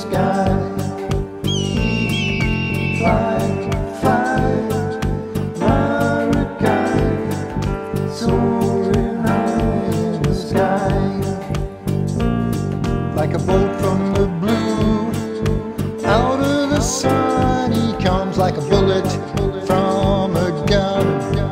sky. Like fire Marrakai Soaring high in the sky. Like a boat from the blue. Out of the sun He comes like a bullet from a gun.